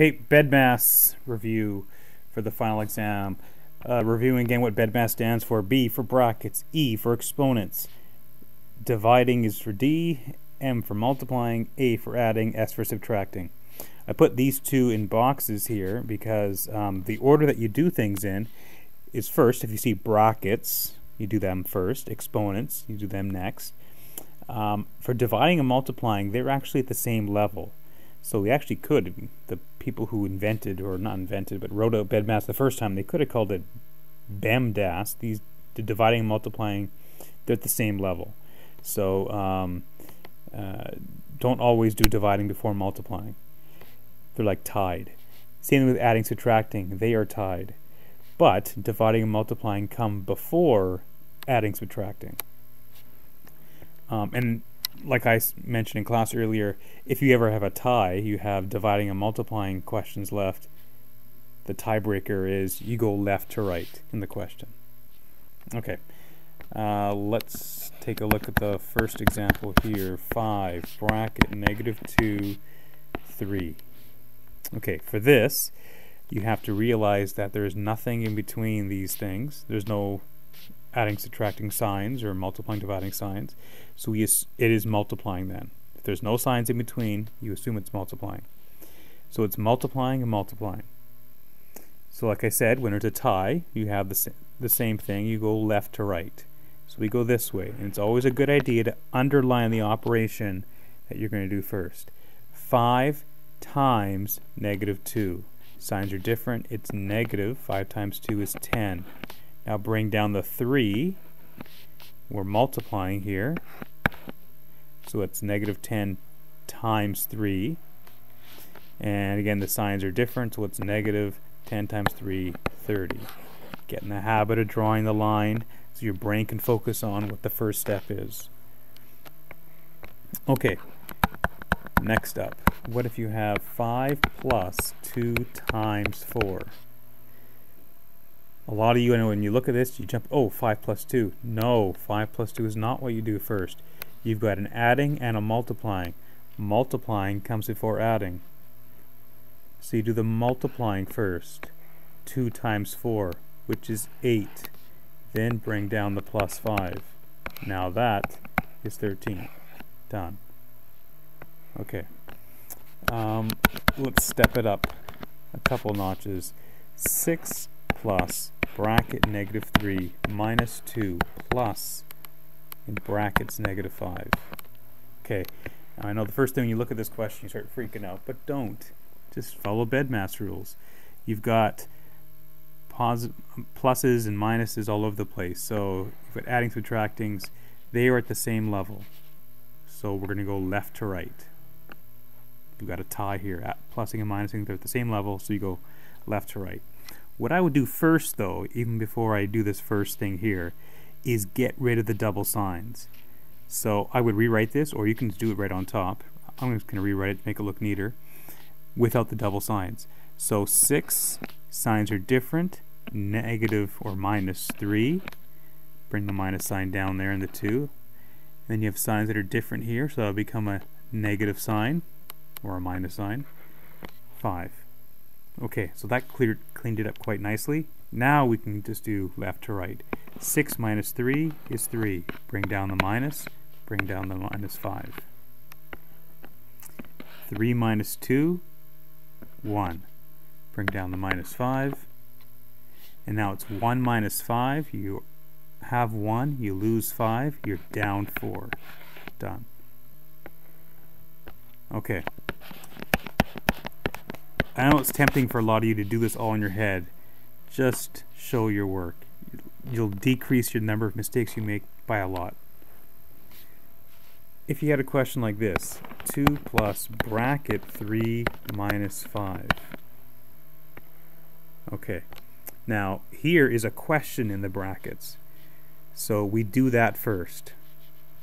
Okay, BEDMAS review for the final exam. Uh, reviewing again what BEDMAS stands for. B for brackets, E for exponents. Dividing is for D, M for multiplying, A for adding, S for subtracting. I put these two in boxes here because um, the order that you do things in is first, if you see brackets, you do them first. Exponents, you do them next. Um, for dividing and multiplying, they're actually at the same level. So we actually could, the people who invented, or not invented, but wrote out BEDMAS the first time, they could have called it BEMDAS. These, the dividing and multiplying, they're at the same level. So um, uh, don't always do dividing before multiplying. They're like tied. Same with adding, subtracting, they are tied. But dividing and multiplying come before adding, subtracting. Um, and like I mentioned in class earlier, if you ever have a tie, you have dividing and multiplying questions left. The tiebreaker is you go left to right in the question. Okay, uh, let's take a look at the first example here. 5, bracket, negative 2, 3. Okay, for this, you have to realize that there's nothing in between these things. There's no adding, subtracting signs or multiplying, dividing signs. So we it is multiplying then. If there's no signs in between, you assume it's multiplying. So it's multiplying and multiplying. So like I said, when it's a tie, you have the, sa the same thing. You go left to right. So we go this way. And it's always a good idea to underline the operation that you're going to do first. 5 times negative 2. Signs are different. It's negative. 5 times 2 is 10. Now bring down the 3. We're multiplying here. So it's negative 10 times 3. And again, the signs are different, so it's negative 10 times 3, 30. Get in the habit of drawing the line so your brain can focus on what the first step is. Okay, next up, what if you have 5 plus 2 times 4? A lot of you, know when you look at this, you jump, oh, 5 plus 2. No, 5 plus 2 is not what you do first. You've got an adding and a multiplying. Multiplying comes before adding. So you do the multiplying first. 2 times 4, which is 8. Then bring down the plus 5. Now that is 13. Done. Okay. Um, let's step it up a couple notches. 6 plus bracket negative 3 minus 2 plus in brackets negative 5. Okay, I know the first thing you look at this question you start freaking out, but don't. Just follow BEDMAS rules. You've got pluses and minuses all over the place. So you've got adding, subtractings, they are at the same level. So we're going to go left to right. You've got a tie here. At plusing and minusing, they're at the same level, so you go left to right. What I would do first though, even before I do this first thing here, is get rid of the double signs. So I would rewrite this, or you can do it right on top. I'm just going to rewrite it to make it look neater, without the double signs. So 6 signs are different, negative or minus 3. Bring the minus sign down there in the 2. Then you have signs that are different here, so that'll become a negative sign, or a minus sign. 5. Okay, so that cleared, cleaned it up quite nicely. Now we can just do left to right. 6 minus 3 is 3. Bring down the minus, bring down the minus 5. 3 minus 2, 1. Bring down the minus 5. And now it's 1 minus 5. You have 1, you lose 5, you're down 4. Done. Okay. I know it's tempting for a lot of you to do this all in your head. Just show your work. You'll decrease your number of mistakes you make by a lot. If you had a question like this, 2 plus bracket 3 minus 5. Okay, now here is a question in the brackets. So we do that first.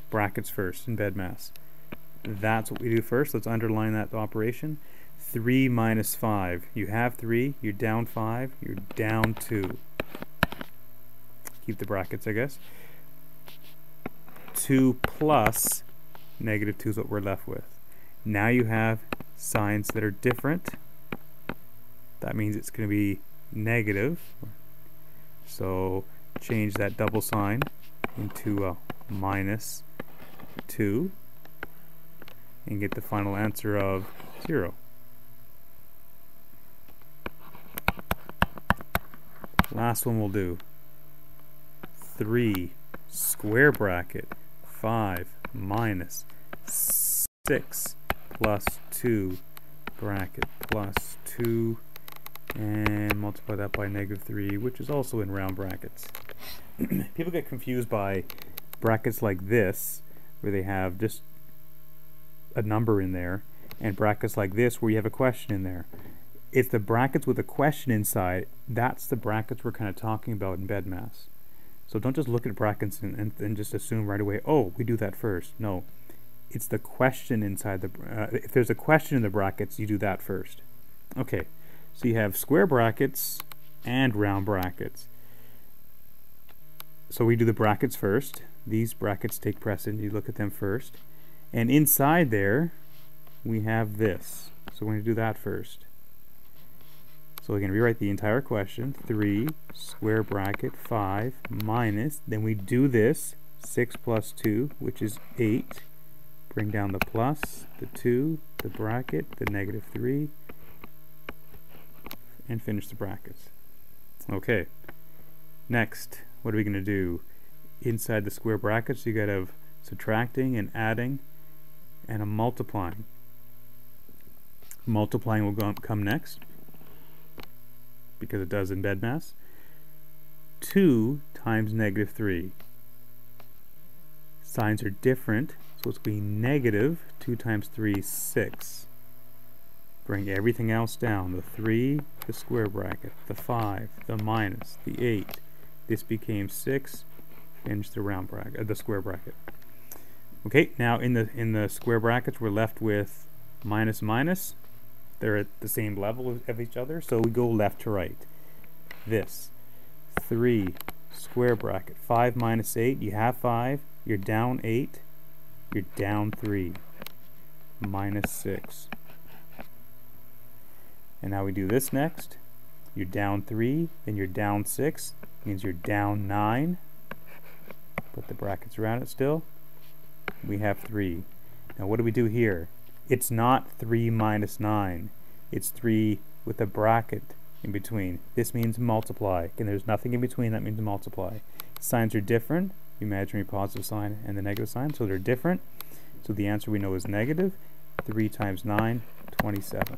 Brackets first in BEDMAS. That's what we do first. Let's underline that operation. 3 minus 5. You have 3, you're down 5, you're down 2. Keep the brackets, I guess. 2 plus negative 2 is what we're left with. Now you have signs that are different. that means it's going to be negative. So change that double sign into a minus 2 and get the final answer of 0. Last one we'll do. 3 square bracket 5 minus 6 plus 2 bracket plus 2 and multiply that by negative 3 which is also in round brackets. People get confused by brackets like this where they have just a number in there and brackets like this where you have a question in there. It's the brackets with a question inside, that's the brackets we're kind of talking about in BEDMAS. So don't just look at brackets and, and, and, just assume right away, oh, we do that first. No, it's the question inside the, uh, if there's a question in the brackets, you do that first. Okay, so you have square brackets and round brackets. So we do the brackets first. These brackets take precedence. You look at them first. And inside there, we have this. So we're going to do that first. So we can rewrite the entire question. 3 square bracket 5 minus, then we do this, 6 plus 2, which is 8. Bring down the plus, the 2, the bracket, the negative 3, and finish the brackets. Okay. Next, what are we going to do? Inside the square brackets, you got to have subtracting and adding and a multiplying. Multiplying will go, come next because it does in BEDMAS. 2 times negative 3. Signs are different, so it's going to be negative 2 times 3 6. Bring everything else down. The 3, the square bracket, the 5, the minus, the 8. This became 6. Finish the round bracket, uh, the square bracket. Okay, now in the in the square brackets we're left with minus minus. They're at the same level of each other, so we go left to right. This 3 square bracket 5 minus 8, you have 5, you're down 8, you're down 3, minus 6. And now we do this next. You're down 3, then you're down 6, means you're down 9. Put the brackets around it still we have 3. Now what do we do here? It's not 3 minus 9. It's 3 with a bracket in between. This means multiply. And there's nothing in between, that means multiply. Signs are different, imaginary positive sign and the negative sign, so they're different. So the answer we know is negative. 3 times 9, 27.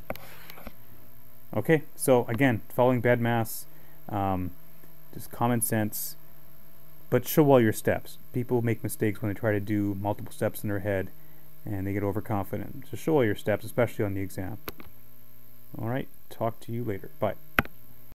Okay, so again, following BEDMAS, um, just common sense, but show all your steps. People make mistakes when they try to do multiple steps in their head and they get overconfident. So show all your steps, especially on the exam. Alright, talk to you later. Bye.